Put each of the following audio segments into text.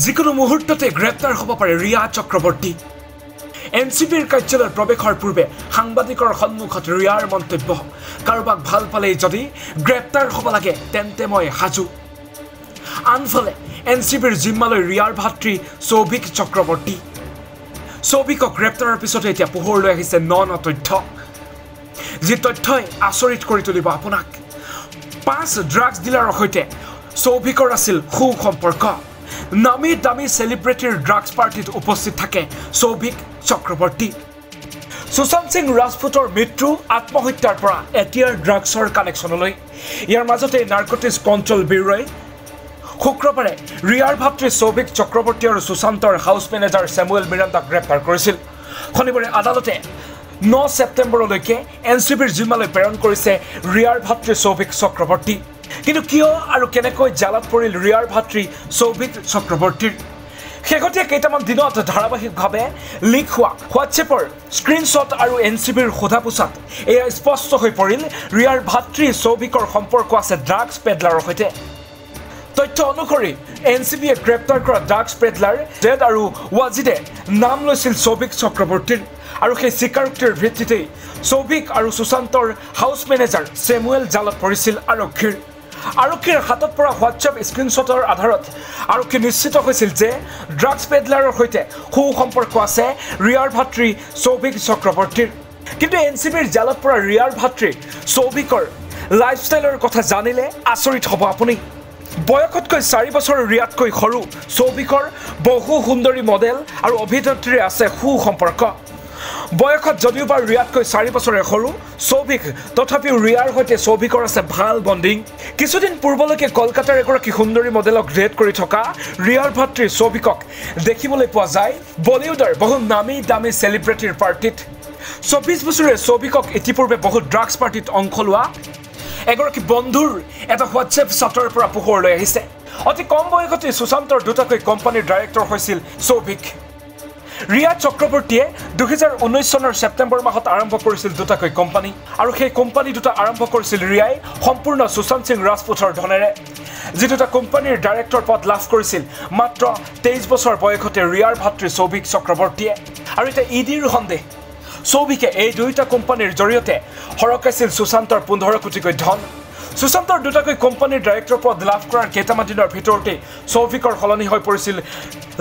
যিকোনো মুহূৰ্ততে গ্ৰেপ্তাৰ হ'ব পাৰে ৰিয়া চক্ৰৱৰ্তী। এন চি বিৰ কাৰ্যালয়ত প্ৰৱেশৰ পূৰ্বে সাংবাদিকৰ সন্মুখত ৰিয়াৰ মন্তব্য কাৰোবাক ভাল পালেই যদি গ্ৰেপ্তাৰ হ'ব লাগে তেন্তে মই সাজু। আনফালে এন চি বিৰ জিম্মালৈ ৰিয়াৰ ভাতৃ সৌভিক চক্ৰৱৰ্তী। সৌভিকক গ্ৰেপ্তাৰৰ পিছতে এতিয়া পোহৰলৈ আহিছে ন ন তথ্য যি তথ্যই আচৰিত কৰি তুলিব আপোনাক। পাঁচ ড্ৰাগছ ডিলাৰৰ সৈতে সৌভিকৰ আছিল সু সম্পৰ্ক নামী দামী চেলিব্ৰিটিৰ ড্ৰাগছ পাৰ্টিত উপস্থিত থাকে সৌভিক চক্ৰৱৰ্তী। সুশান্ত সিং ৰাজপুতৰ মৃত্যু আত্মহত্যাৰ পৰা এতিয়াৰ ড্ৰাগছৰ কানেকশ্যনলৈ ইয়াৰ মাজতে নাৰ্কটিক্স কণ্ট্ৰল ব্যুৰই শুক্ৰবাৰে ৰিয়াৰ ভাতৃ সৌভিক চক্ৰৱৰ্তী আৰু সুশান্তৰ হাউচ মেনেজাৰ চেমুৱেল মিৰাণ্ডাক গ্ৰেপ্তাৰ কৰিছিল। শনিবাৰে আদালতে ন ছেপ্টেম্বৰলৈকে এন চি বিৰ জিম্মালৈ প্ৰেৰণ কৰিছে ৰিয়াৰ ভাতৃ সৌভিক চক্ৰৱৰ্তী। কিন্তু কিয় আৰু কেনেকৈ জালত পৰিল ৰিয়াৰ ভাতৃ সৌভিক চক্ৰৱৰ্তীৰ? শেহতীয়া কেইটামান দিনত ধাৰাবাহিকভাৱে লিক হোৱা হোৱাটছএপৰ স্ক্ৰীনশ্বট আৰু এন চি বিৰ সোধা পোছাত এয়া স্পষ্ট হৈ পৰিল ৰিয়াৰ ভাতৃ সৌভিকৰ সম্পৰ্ক আছে ড্ৰাগছ পেডলাৰৰ সৈতে। তথ্য অনুসৰি এন চি বিয়ে গ্ৰেপ্তাৰ কৰা ড্ৰাগছ পেডলাৰ জেড আৰু ৱাজিদে নাম লৈছিল সৌভিক চক্ৰৱৰ্তীৰ আৰু সেই স্বীকাৰোক্তিৰ ভিত্তিতেই সৌভিক আৰু সুশান্তৰ হাউচ মেনেজাৰ চেমুৱেল জালত পৰিছিল আৰক্ষীৰ। আৰক্ষীৰ হাতত পৰা হোৱাটছএপ স্ক্ৰীনশ্বটৰ আধাৰত আৰক্ষী নিশ্চিত হৈছিল যে ড্ৰাগছ পেডলাৰৰ সৈতে সু সম্পৰ্ক আছে ৰিয়াৰ ভাতৃ সৌভিক চক্ৰৱৰ্তীৰ। কিন্তু এন চি বিৰ জালত পৰা ৰিয়াৰ ভাতৃ সৌভিকৰ লাইফষ্টাইলৰ কথা জানিলে আচৰিত হ'ব আপুনি। বয়সতকৈ চাৰি বছৰ ৰিয়াতকৈ সৰু সৌভিকৰ বহু সুন্দৰী মডেল আৰু অভিনেত্ৰীৰে আছে সু সম্পৰ্ক বয়সত যদিও বা ৰিয়াতকৈ চাৰি বছৰে সৰু সৌভিক তথাপিও ৰিয়াৰ সৈতে সৌভিকৰ আছে ভাল বণ্ডিং। কিছুদিন পূৰ্বলৈকে কলকাতাৰ এগৰাকী সুন্দৰী মডেলক ডেট কৰি থকা ৰিয়াৰ ভাতৃ সৌভিকক দেখিবলৈ পোৱা যায় বলিউডৰ বহু নামী দামী চেলিব্ৰিটিৰ পাৰ্টিত। চৌবিছ বছৰীয়া সৌভিকক ইতিপূৰ্বে বহু ড্ৰাগছ পাৰ্টিত অংশ লোৱা এগৰাকী বন্ধুৰ এটা হোৱাটছএপ চাটৰ পৰা পোহৰলৈ আহিছে। অতি কম বয়সতে সুশান্তৰ দুটাকৈ কোম্পানীৰ ডাইৰেক্টৰ হৈছিল সৌভিক। ৰিয়া চক্ৰৱৰ্তীয়ে দুহেজাৰ ঊনৈছ চনৰ ছেপ্টেম্বৰ মাহত আৰম্ভ কৰিছিল দুটাকৈ কোম্পানী আৰু সেই কোম্পানী দুটা আৰম্ভ কৰিছিল ৰিয়াই সম্পূৰ্ণ সুশান্ত সিং ৰাজপুতৰ ধনেৰে। যি দুটা কোম্পানীৰ ডাইৰেক্টৰ পদ লাভ কৰিছিল মাত্ৰ তেইছ বছৰ বয়সতে ৰিয়াৰ ভাতৃ সৌভিক চক্ৰৱৰ্তীয়ে। আৰু এতিয়া ই ডিৰ সন্দেহ। সৌভিকে এই দুয়োটা কোম্পানীৰ জৰিয়তে সৰকাইছিল সুশান্তৰ পোন্ধৰ কোটিকৈ ধন। সুশান্তৰ দুটাকৈ কোম্পানীৰ ডাইৰেক্টৰ পদ লাভ কৰাৰ কেইটামান দিনৰ ভিতৰতে সৌভিকৰ সলনি হৈ পৰিছিল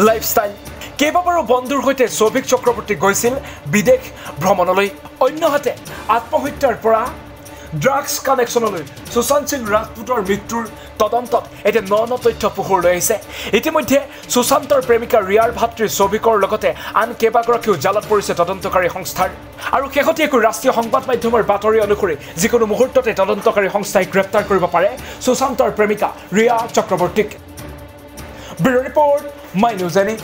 লাইফষ্টাইল। কেইবাবাৰো বন্ধুৰ সৈতে সৌভিক চক্ৰৱৰ্তী গৈছিল বিদেশ ভ্ৰমণলৈ। অন্যহাতে আত্মহত্যাৰ পৰা ড্ৰাগছ কানেকশ্যনলৈ সুশান্ত সিং ৰাজপুতৰ মৃত্যুৰ তদন্তত এতিয়া ন ন তথ্য পোহৰলৈ আহিছে। ইতিমধ্যে সুশান্তৰ প্ৰেমিকা ৰিয়াৰ ভাতৃ সৌভিকৰ লগতে আন কেইবাগৰাকীও জালত পৰিছে তদন্তকাৰী সংস্থাৰ। আৰু শেহতীয়াকৈ ৰাষ্ট্ৰীয় সংবাদ মাধ্যমৰ বাতৰি অনুসৰি যিকোনো মুহূৰ্ততে তদন্তকাৰী সংস্থাই গ্ৰেপ্তাৰ কৰিব পাৰে সুশান্তৰ প্ৰেমিকা Rhea চক্ৰৱৰ্তীক। Bureau report my news ANI.